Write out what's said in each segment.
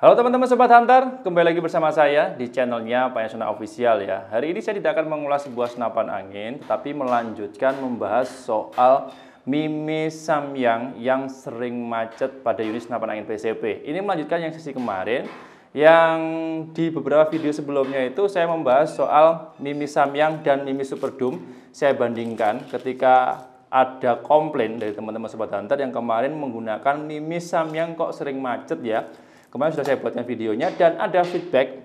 Halo teman-teman Sobat Hunter, kembali lagi bersama saya di channelnya Pak Yasuna Official ya. Hari ini saya tidak akan mengulas sebuah senapan angin, tetapi melanjutkan membahas soal Mimi Samyang yang sering macet pada unit senapan angin PCP. Ini melanjutkan yang sesi kemarin, yang di beberapa video sebelumnya itu saya membahas soal Mimi Samyang dan Mimi Super Doom. Saya bandingkan ketika ada komplain dari teman-teman Sobat Hunter yang kemarin menggunakan Mimi Samyang kok sering macet ya Kemarin sudah saya buatkan videonya dan ada feedback,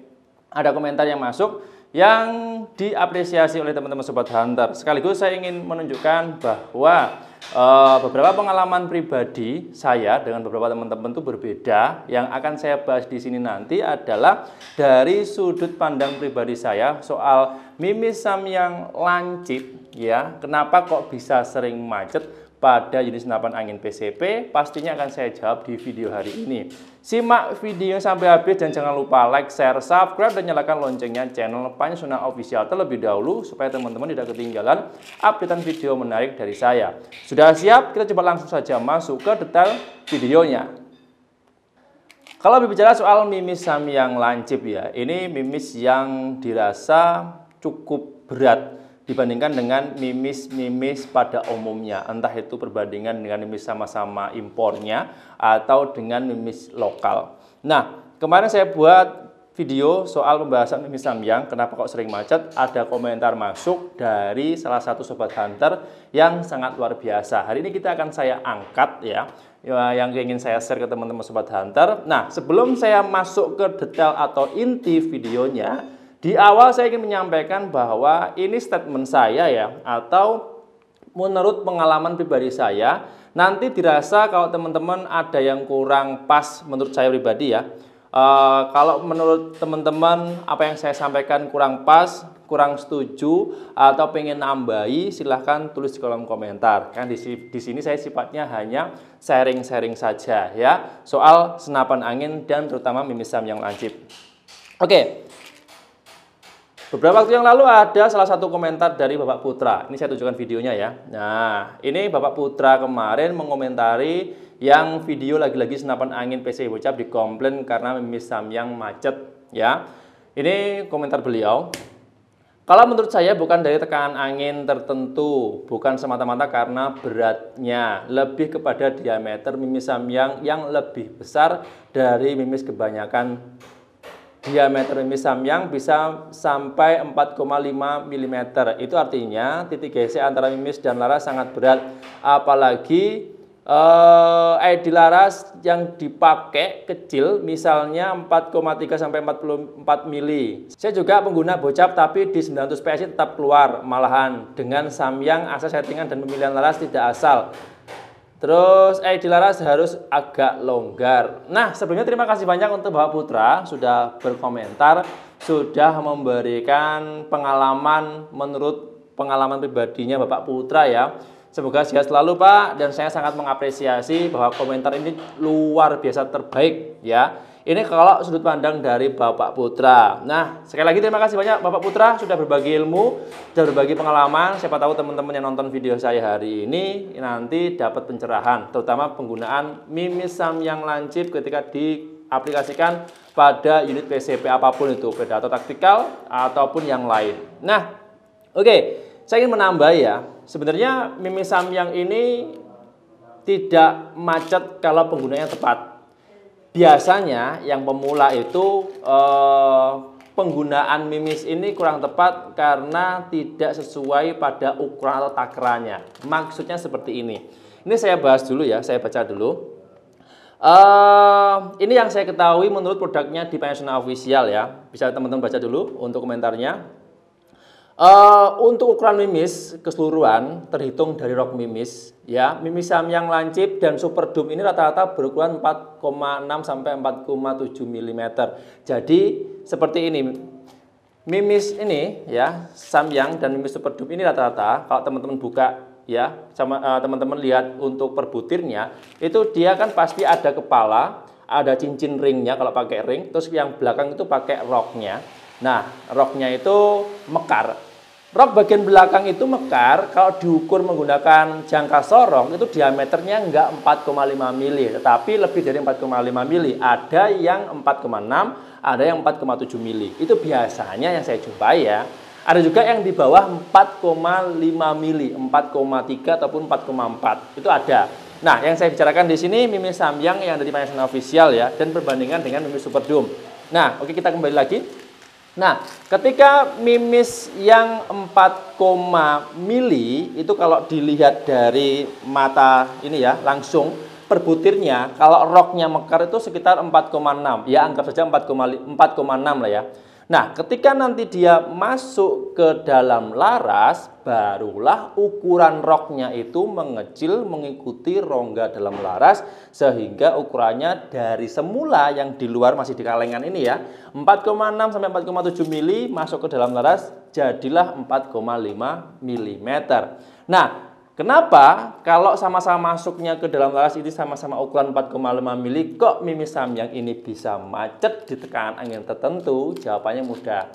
ada komentar yang masuk yang diapresiasi oleh teman-teman Sobat Hunter. Sekaligus saya ingin menunjukkan bahwa uh, beberapa pengalaman pribadi saya dengan beberapa teman-teman itu berbeda. Yang akan saya bahas di sini nanti adalah dari sudut pandang pribadi saya soal mimisam yang lancip ya. Kenapa kok bisa sering macet? Pada unit senapan angin PCP? Pastinya akan saya jawab di video hari ini. Simak video sampai habis dan jangan lupa like, share, subscribe, dan nyalakan loncengnya channel Pansuna Official terlebih dahulu supaya teman-teman tidak ketinggalan updatean video menarik dari saya. Sudah siap? Kita coba langsung saja masuk ke detail videonya. Kalau berbicara soal mimis yang lancip ya, ini mimis yang dirasa cukup berat dibandingkan dengan mimis-mimis pada umumnya. Entah itu perbandingan dengan mimis sama-sama impornya atau dengan mimis lokal. Nah, kemarin saya buat video soal pembahasan mimis samyang, kenapa kok sering macet, ada komentar masuk dari salah satu sobat hunter yang sangat luar biasa. Hari ini kita akan saya angkat ya, yang ingin saya share ke teman-teman sobat hunter. Nah, sebelum saya masuk ke detail atau inti videonya, di awal saya ingin menyampaikan bahwa ini statement saya ya atau menurut pengalaman pribadi saya nanti dirasa kalau teman-teman ada yang kurang pas menurut saya pribadi ya. Uh, kalau menurut teman-teman apa yang saya sampaikan kurang pas, kurang setuju atau pengen nambahi silahkan tulis di kolom komentar. Kan di, di sini saya sifatnya hanya sharing-sharing saja ya soal senapan angin dan terutama mimisam yang lancip. Oke, okay. Beberapa waktu yang lalu ada salah satu komentar dari Bapak Putra. Ini saya tunjukkan videonya ya. Nah, ini Bapak Putra kemarin mengomentari yang video lagi-lagi senapan angin PC Bocap dikomplain karena mimis yang macet ya. Ini komentar beliau. Kalau menurut saya bukan dari tekanan angin tertentu, bukan semata-mata karena beratnya, lebih kepada diameter mimis samyang yang lebih besar dari mimis kebanyakan diameter mimis samyang bisa sampai 4,5 mm. Itu artinya titik gesek antara mimis dan laras sangat berat. Apalagi eh, ID laras yang dipakai kecil misalnya 4,3 sampai 44 mili. Saya juga pengguna bocap tapi di 900 PSI tetap keluar malahan dengan samyang asal settingan dan pemilihan laras tidak asal. Terus eh dilaras harus agak longgar. Nah, sebelumnya terima kasih banyak untuk Bapak Putra sudah berkomentar, sudah memberikan pengalaman menurut pengalaman pribadinya Bapak Putra ya. Semoga sehat selalu Pak dan saya sangat mengapresiasi bahwa komentar ini luar biasa terbaik ya. Ini kalau sudut pandang dari Bapak Putra. Nah, sekali lagi terima kasih banyak Bapak Putra sudah berbagi ilmu, sudah berbagi pengalaman. Siapa tahu teman-teman yang nonton video saya hari ini nanti dapat pencerahan, terutama penggunaan mimisam yang lancip ketika diaplikasikan pada unit PCP apa pun itu, predator taktikal ataupun yang lain. Nah, oke, okay, saya ingin menambah ya. Sebenarnya mimisam yang ini tidak macet kalau penggunanya tepat biasanya yang pemula itu eh, penggunaan mimis ini kurang tepat karena tidak sesuai pada ukuran atau takarannya. Maksudnya seperti ini. Ini saya bahas dulu ya, saya baca dulu. Uh, ini yang saya ketahui menurut produknya di Panasonic Official ya. Bisa teman-teman baca dulu untuk komentarnya. Uh, untuk ukuran mimis keseluruhan terhitung dari rok mimis ya mimis yang lancip dan super doom ini rata-rata berukuran 4,6 sampai 4,7 mm. Jadi seperti ini. Mimis ini ya samyang dan mimis super doom ini rata-rata kalau teman-teman buka ya sama uh, teman-teman lihat untuk perbutirnya itu dia kan pasti ada kepala, ada cincin ringnya kalau pakai ring, terus yang belakang itu pakai roknya Nah, roknya itu mekar. Rok bagian belakang itu mekar kalau diukur menggunakan jangka sorong itu diameternya enggak 4,5 mili tetapi lebih dari 4,5 mili. Ada yang 4,6, ada yang 4,7 mili. Itu biasanya yang saya jumpai ya. Ada juga yang di bawah 4,5 mili, 4,3 ataupun 4,4. Itu ada. Nah, yang saya bicarakan di sini Mimi Samyang yang dari Panasonic Official ya dan perbandingan dengan Mimi Superdome. Nah, oke kita kembali lagi. Nah, ketika mimis yang 4, mili itu kalau dilihat dari mata ini ya, langsung per butirnya, kalau roknya mekar itu sekitar 4,6. Ya, anggap saja 4,6 lah ya. Nah, ketika nanti dia masuk ke dalam laras, barulah ukuran roknya itu mengecil mengikuti rongga dalam laras sehingga ukurannya dari semula yang di luar masih di kalengan ini ya, 4,6 sampai 4,7 mili masuk ke dalam laras jadilah 4,5 mm. Nah, Kenapa? Kalau sama-sama masuknya ke dalam laras ini sama-sama ukuran 4,5 mili, kok mimi samyang ini bisa macet di tekanan angin tertentu? Jawabannya mudah.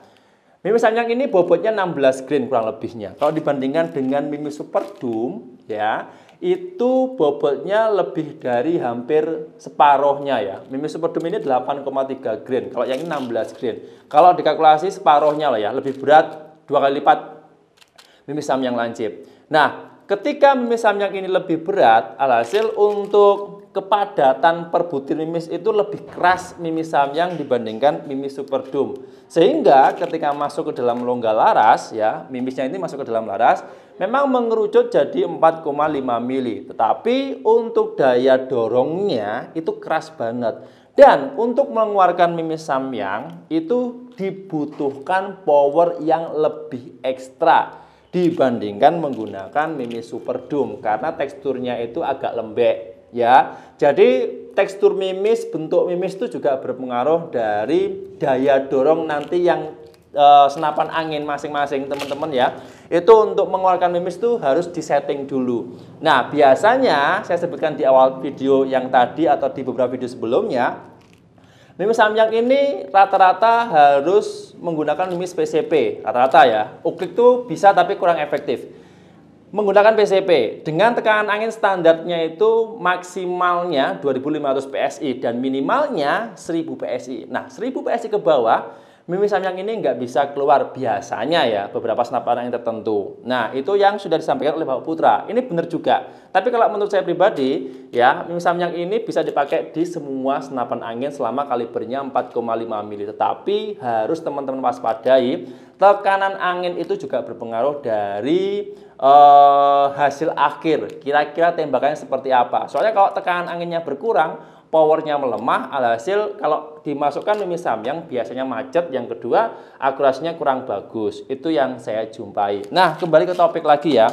Mimi samyang ini bobotnya 16 grain kurang lebihnya. Kalau dibandingkan dengan mimi super doom, ya, itu bobotnya lebih dari hampir separohnya ya. Mimi super doom ini 8,3 grain. Kalau yang ini 16 grain. Kalau dikalkulasi separohnya lah ya, lebih berat dua kali lipat mimi samyang lancip. Nah, Ketika mimis samyang ini lebih berat, alhasil untuk kepadatan per butir mimis itu lebih keras mimis samyang dibandingkan mimis super superdome. Sehingga ketika masuk ke dalam longga laras, ya mimisnya ini masuk ke dalam laras, memang mengerucut jadi 4,5 mili. Tetapi untuk daya dorongnya itu keras banget. Dan untuk mengeluarkan mimis samyang itu dibutuhkan power yang lebih ekstra dibandingkan menggunakan mimi superdome karena teksturnya itu agak lembek ya. Jadi tekstur mimis, bentuk mimis itu juga berpengaruh dari daya dorong nanti yang e, senapan angin masing-masing teman-teman ya. Itu untuk mengeluarkan mimis itu harus disetting dulu. Nah, biasanya saya sebutkan di awal video yang tadi atau di beberapa video sebelumnya Mimis samyang ini rata-rata harus menggunakan mimis PCP, rata-rata ya. Uklik itu bisa tapi kurang efektif. Menggunakan PCP dengan tekanan angin standarnya itu maksimalnya 2500 PSI dan minimalnya 1000 PSI. Nah, 1000 PSI ke bawah Mimi samyang ini nggak bisa keluar biasanya ya beberapa senapan angin tertentu. Nah itu yang sudah disampaikan oleh Bapak Putra. Ini benar juga. Tapi kalau menurut saya pribadi ya mimi samyang ini bisa dipakai di semua senapan angin selama kalibernya 4,5 mili. Tetapi harus teman-teman waspadai tekanan angin itu juga berpengaruh dari uh, hasil akhir. Kira-kira tembakannya seperti apa. Soalnya kalau tekanan anginnya berkurang powernya melemah, alhasil kalau dimasukkan mimi samyang biasanya macet, yang kedua akurasinya kurang bagus. Itu yang saya jumpai. Nah, kembali ke topik lagi ya.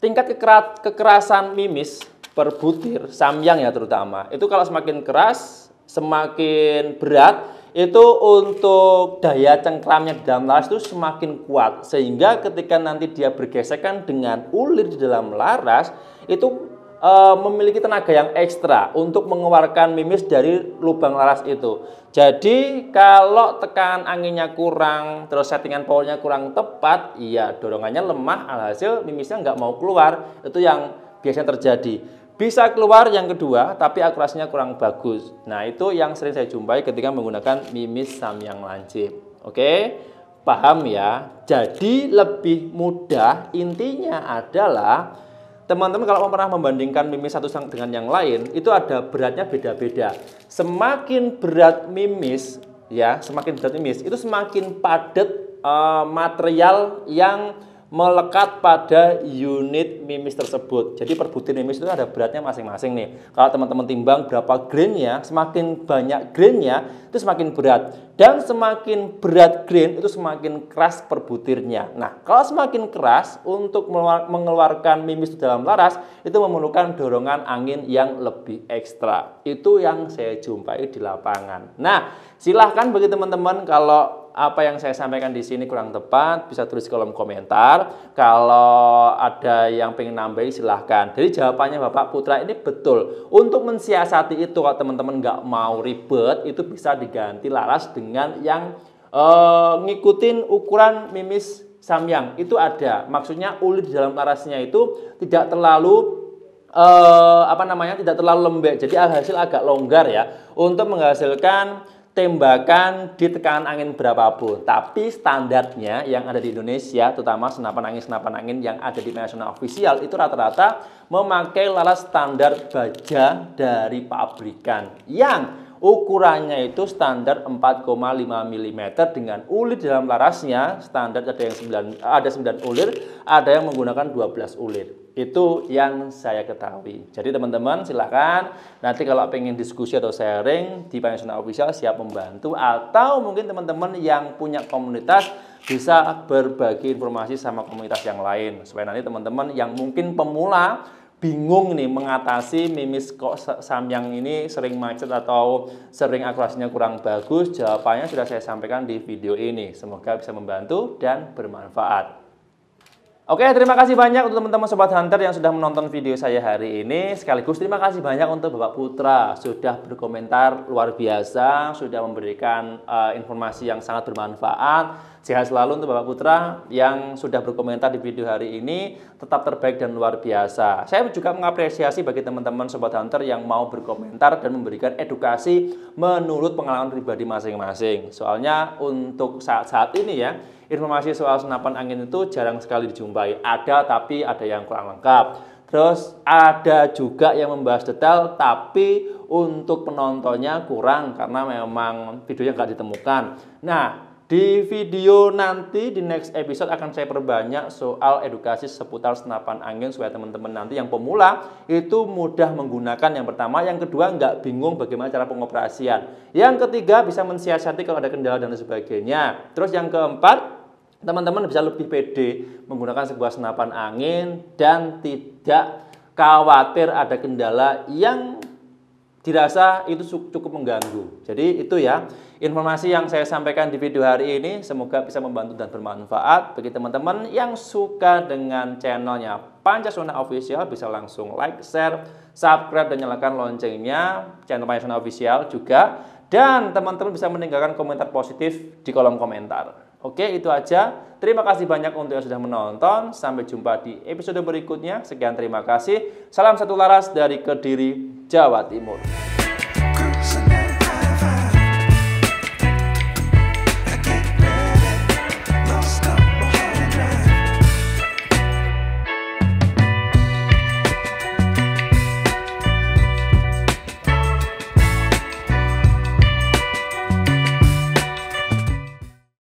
Tingkat kekerasan mimis per butir, samyang ya terutama, itu kalau semakin keras, semakin berat, itu untuk daya cengkramnya di dalam laras itu semakin kuat. Sehingga ketika nanti dia bergesekan dengan ulir di dalam laras, itu e, memiliki tenaga yang ekstra untuk mengeluarkan mimis dari lubang laras itu. Jadi kalau tekan anginnya kurang, terus settingan powernya kurang tepat, iya dorongannya lemah, alhasil mimisnya nggak mau keluar. Itu yang biasanya terjadi. Bisa keluar yang kedua, tapi akurasinya kurang bagus. Nah itu yang sering saya jumpai ketika menggunakan mimis samyang lancip. Oke, paham ya? Jadi lebih mudah, intinya adalah teman-teman kalau pernah membandingkan mimis satu dengan yang lain, itu ada beratnya beda-beda. Semakin berat mimis, ya, semakin berat mimis, itu semakin padat uh, material yang melekat pada unit mimis tersebut. Jadi per butir mimis itu ada beratnya masing-masing nih. Kalau teman-teman timbang berapa grainnya, semakin banyak grainnya itu semakin berat. Dan semakin berat grain itu semakin keras per butirnya. Nah, kalau semakin keras untuk mengeluarkan mimis di dalam laras itu memerlukan dorongan angin yang lebih ekstra. Itu yang saya jumpai di lapangan. Nah, silahkan bagi teman-teman kalau apa yang saya sampaikan di sini kurang tepat, bisa tulis di kolom komentar. Kalau ada yang pengen nambahin silahkan. Jadi jawabannya Bapak Putra ini betul. Untuk mensiasati itu kalau teman-teman nggak mau ribet, itu bisa diganti laras dengan yang uh, ngikutin ukuran mimis samyang. Itu ada. Maksudnya ulir di dalam larasnya itu tidak terlalu uh, apa namanya tidak terlalu lembek. Jadi hasil agak longgar ya untuk menghasilkan tembakan di tekanan angin berapapun. Tapi standarnya yang ada di Indonesia terutama senapan angin senapan angin yang ada di nasional official itu rata-rata memakai laras standar baja dari pabrikan yang ukurannya itu standar 4,5 mm dengan ulir dalam larasnya standar ada yang 9 ada 9 ulir, ada yang menggunakan 12 ulir. Itu yang saya ketahui. Jadi teman-teman silakan nanti kalau pengen diskusi atau sharing di Panasonic Official siap membantu atau mungkin teman-teman yang punya komunitas bisa berbagi informasi sama komunitas yang lain supaya nanti teman-teman yang mungkin pemula bingung nih mengatasi mimis kok samyang ini sering macet atau sering akurasinya kurang bagus jawabannya sudah saya sampaikan di video ini semoga bisa membantu dan bermanfaat Oke, terima kasih banyak untuk teman-teman Sobat Hunter yang sudah menonton video saya hari ini. Sekaligus terima kasih banyak untuk Bapak Putra sudah berkomentar luar biasa, sudah memberikan uh, informasi yang sangat bermanfaat. Sehat selalu untuk Bapak Putra yang sudah berkomentar di video hari ini, tetap terbaik dan luar biasa. Saya juga mengapresiasi bagi teman-teman Sobat Hunter yang mau berkomentar dan memberikan edukasi menurut pengalaman pribadi masing-masing. Soalnya untuk saat-saat ini ya, informasi soal senapan angin itu jarang sekali dijumpai. Ada tapi ada yang kurang lengkap. Terus ada juga yang membahas detail tapi untuk penontonnya kurang karena memang videonya nggak ditemukan. Nah, di video nanti di next episode akan saya perbanyak soal edukasi seputar senapan angin supaya teman-teman nanti yang pemula itu mudah menggunakan yang pertama, yang kedua nggak bingung bagaimana cara pengoperasian. Yang ketiga bisa mensiasati kalau ada kendala dan sebagainya. Terus yang keempat teman-teman bisa lebih pede menggunakan sebuah senapan angin dan tidak khawatir ada kendala yang dirasa itu cukup mengganggu. Jadi itu ya informasi yang saya sampaikan di video hari ini semoga bisa membantu dan bermanfaat bagi teman-teman yang suka dengan channelnya Pancasona Official bisa langsung like, share, subscribe dan nyalakan loncengnya channel Pancasona Official juga dan teman-teman bisa meninggalkan komentar positif di kolom komentar. Oke, itu aja. Terima kasih banyak untuk yang sudah menonton. Sampai jumpa di episode berikutnya. Sekian terima kasih. Salam satu laras dari Kediri, Jawa Timur.